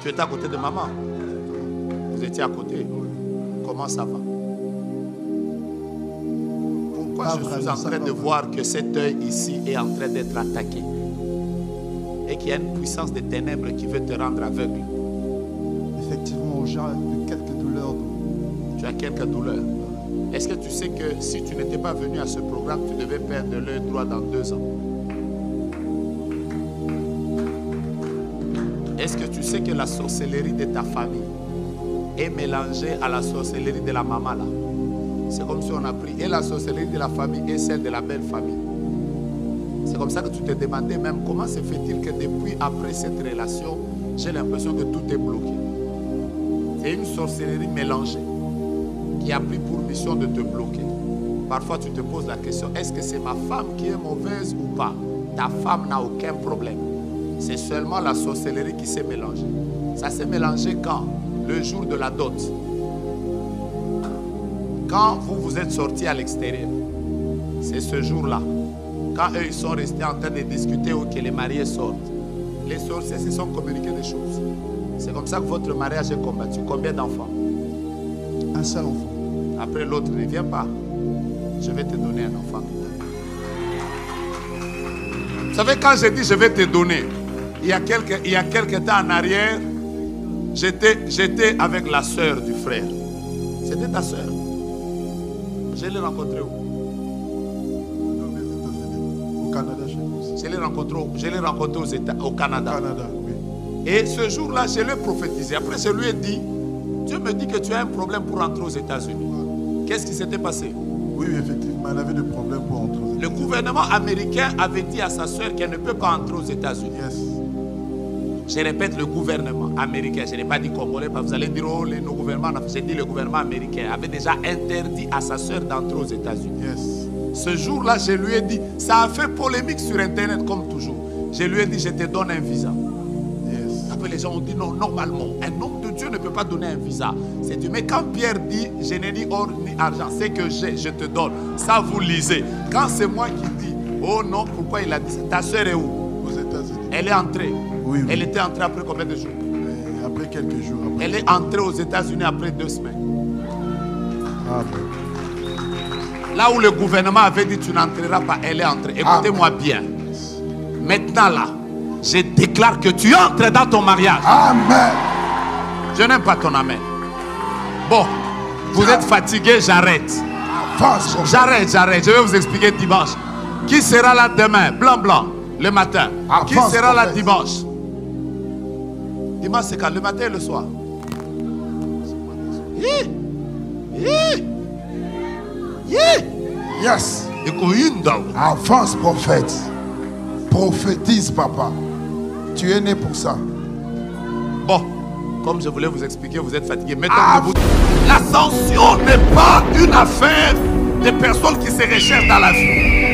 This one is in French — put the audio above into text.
Tu étais à côté de maman. Vous étiez à côté. Comment ça va? Pourquoi je suis en train de voir que cet œil ici est en train d'être attaqué et qu'il y a une puissance des ténèbres qui veut te rendre aveugle? Effectivement, j'ai quelques douleurs. Tu as quelques douleurs. Est-ce que tu sais que si tu n'étais pas venu à ce programme, tu devais perdre l'œil droit dans deux ans? Est-ce que tu sais que la sorcellerie de ta famille est mélangée à la sorcellerie de la maman là? C'est comme si on a pris et la sorcellerie de la famille et celle de la belle famille. C'est comme ça que tu te demandais même comment se fait-il que depuis après cette relation, j'ai l'impression que tout est bloqué. C'est une sorcellerie mélangée qui a pris pour mission de te bloquer. Parfois, tu te poses la question, est-ce que c'est ma femme qui est mauvaise ou pas? Ta femme n'a aucun problème. C'est seulement la sorcellerie qui s'est mélangée. Ça s'est mélangé quand? Le jour de la dot. Quand vous vous êtes sortis à l'extérieur, c'est ce jour-là. Quand eux, ils sont restés en train de discuter ou que les mariés sortent, les sorciers se sont communiqués des choses. C'est comme ça que votre mariage est combattu. Combien d'enfants? Un seul enfant. Après l'autre ne vient pas. Je vais te donner un enfant. Vous savez, quand j'ai dit je vais te donner, il y a quelques, il y a quelques temps en arrière, j'étais, avec la sœur du frère. C'était ta sœur. Je l'ai rencontrée où? Au Canada, chez nous aussi. Je l'ai rencontrée, je l'ai aux États, au Canada. Canada, oui. Et ce jour-là, je l'ai prophétisé. Après, je lui ai dit, Dieu me dit que tu as un problème pour entrer aux États-Unis. Qu'est-ce qui s'était passé? Oui, effectivement, elle avait des problèmes pour entrer aux Le gouvernement américain avait dit à sa soeur qu'elle ne peut pas entrer aux États-Unis. Yes. Je répète, le gouvernement américain, je n'ai pas dit congolais, parce que vous allez dire, oh, les, nos gouvernements, j'ai dit le gouvernement américain avait déjà interdit à sa soeur d'entrer aux États-Unis. Yes. Ce jour-là, je lui ai dit, ça a fait polémique sur Internet comme toujours. Je lui ai dit, je te donne un visa. Yes. Après, les gens ont dit non, normalement, un homme de Dieu ne peut pas donner un visa. C'est Dieu. Mais quand Pierre dit, je n'ai ni or ni argent, c'est que j'ai, je te donne. Ça, vous lisez. Quand c'est moi qui dis, oh non, pourquoi il a dit ça? Ta soeur est où? Aux États-Unis. Elle est entrée. Oui, oui. Elle était entrée après combien de jours? Et après quelques jours. Après. Elle est entrée aux États-Unis après deux semaines. Ah. Là où le gouvernement avait dit tu n'entreras pas, elle est entrée. Écoutez-moi bien. Maintenant là, je déclare que tu entres dans ton mariage. Amen. Je n'aime pas ton amen. Bon, vous êtes fatigué, j'arrête. J'arrête, j'arrête. Je vais vous expliquer dimanche. Qui sera là demain? Blanc, blanc, le matin. Qui sera là dimanche? Dimanche, c'est quand Le matin et le soir? Hi! Hi! Hi! Yes. Avance, prophète. Prophétise, papa. Tu es né pour ça. Bon, comme je voulais vous expliquer, vous êtes fatigué. Mettons. L'ascension n'est pas une affaire des personnes qui se recherchent dans la vie.